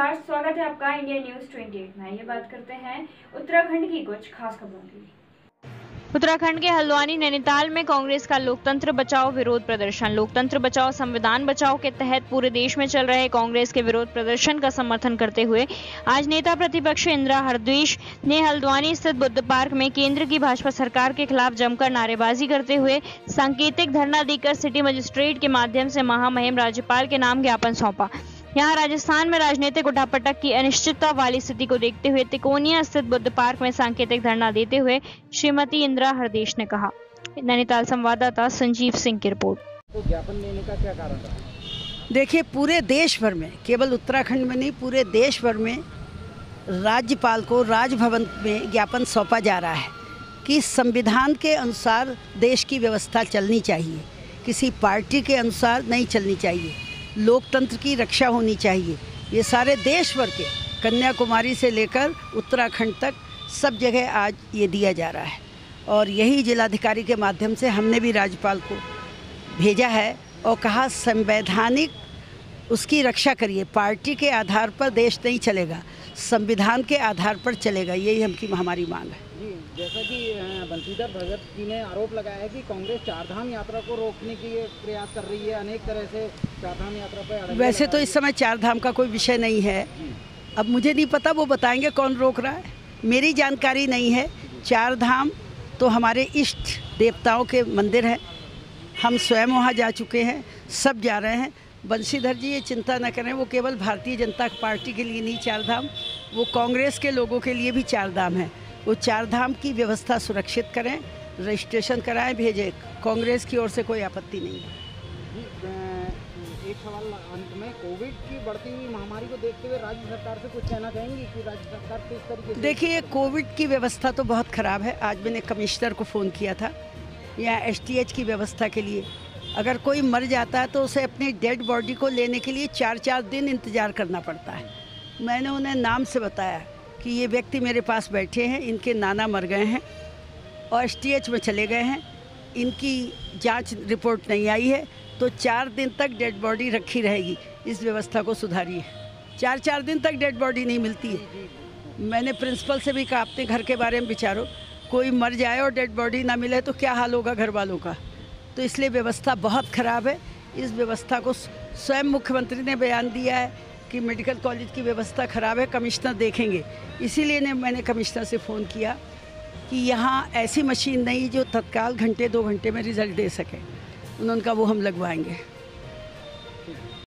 है आपका India news 28 में। ये बात करते हैं उत्तराखंड की कुछ खास खबरों की। उत्तराखंड के हल्द्वानी, नैनीताल में कांग्रेस का लोकतंत्र बचाओ विरोध प्रदर्शन। लोकतंत्र बचाओ, संविधान बचाओ के तहत पूरे देश में चल रहे कांग्रेस के विरोध प्रदर्शन का समर्थन करते हुए आज नेता प्रतिपक्ष इंदिरा हरद्वेश ने हल्द्वानी स्थित बुद्ध पार्क में केंद्र की भाजपा सरकार के खिलाफ जमकर नारेबाजी करते हुए सांकेतिक धरना देकर सिटी मजिस्ट्रेट के माध्यम से महामहिम राज्यपाल के नाम ज्ञापन सौंपा। यहाँ राजस्थान में राजनीतिक उठापटक की अनिश्चितता वाली स्थिति को देखते हुए तिकोनिया स्थित बुद्ध पार्क में सांकेतिक धरना देते हुए श्रीमती इंदिरा हरदेश ने कहा। नैनीताल संवाददाता संजीव सिंह की रिपोर्ट। तो ज्ञापन देने का क्या कारण देखिए पूरे देश भर में केवल उत्तराखंड में नहीं पूरे देश भर में राज्यपाल को राजभवन में ज्ञापन सौंपा जा रहा है कि संविधान के अनुसार देश की व्यवस्था चलनी चाहिए। किसी पार्टी के अनुसार नहीं चलनी चाहिए। लोकतंत्र की रक्षा होनी चाहिए। ये सारे देश भर के कन्याकुमारी से लेकर उत्तराखंड तक सब जगह आज ये दिया जा रहा है। और यही जिलाधिकारी के माध्यम से हमने भी राज्यपाल को भेजा है और कहा, संवैधानिक उसकी रक्षा करिए। पार्टी के आधार पर देश नहीं चलेगा। संविधान के आधार पर चलेगा यही हम की हमारी मांग है। जी जैसा कि बंशीधर भगत जी ने आरोप लगाया है कि कांग्रेस चारधाम यात्रा को रोकने की प्रयास कर रही है अनेक तरह से चारधाम यात्रा पर वैसे तो इस समय चारधाम का कोई विषय नहीं है। अब मुझे नहीं पता वो बताएँगे कौन रोक रहा है। मेरी जानकारी नहीं है। चार धाम तो हमारे इष्ट देवताओं के मंदिर हैं। हम स्वयं वहाँ जा चुके हैं सब जा रहे हैं। बंशीधर जी ये चिंता न करें वो केवल भारतीय जनता पार्टी के लिए नहीं चार धाम वो कांग्रेस के लोगों के लिए भी चार धाम है। वो चार धाम की व्यवस्था सुरक्षित करें रजिस्ट्रेशन कराएँ भेजें। कांग्रेस की ओर से कोई आपत्ति नहीं है। एक सवाल अंत में कोविड की बढ़ती हुई महामारी को देखते हुए राज्य सरकार से कुछ कहना चाहेंगी कि राज्य सरकार किस तरीके देखिए कोविड की व्यवस्था तो बहुत ख़राब है। आज मैंने कमिश्नर को फ़ोन किया था या एसटीएच की व्यवस्था के लिए। अगर कोई मर जाता है तो उसे अपनी डेड बॉडी को लेने के लिए चार चार दिन इंतज़ार करना पड़ता है। मैंने उन्हें नाम से बताया कि ये व्यक्ति मेरे पास बैठे हैं, इनके नाना मर गए हैं और एसटीएच में चले गए हैं। इनकी जाँच रिपोर्ट नहीं आई है तो चार दिन तक डेड बॉडी रखी रहेगी। इस व्यवस्था को सुधारिए। चार चार दिन तक डेड बॉडी नहीं मिलती है। मैंने प्रिंसिपल से भी कहा, अपने घर के बारे में विचारो। कोई मर जाए और डेड बॉडी ना मिले तो क्या हाल होगा घर वालों का? तो इसलिए व्यवस्था बहुत ख़राब है। इस व्यवस्था को स्वयं मुख्यमंत्री ने बयान दिया है कि मेडिकल कॉलेज की व्यवस्था ख़राब है, कमिश्नर देखेंगे। इसीलिए ने, मैंने कमिश्नर से फ़ोन किया कि यहाँ ऐसी मशीन नहीं जो तत्काल घंटे, दो घंटे में रिज़ल्ट दे सके। उन्होंने कहा, वो हम लगवाएँगे।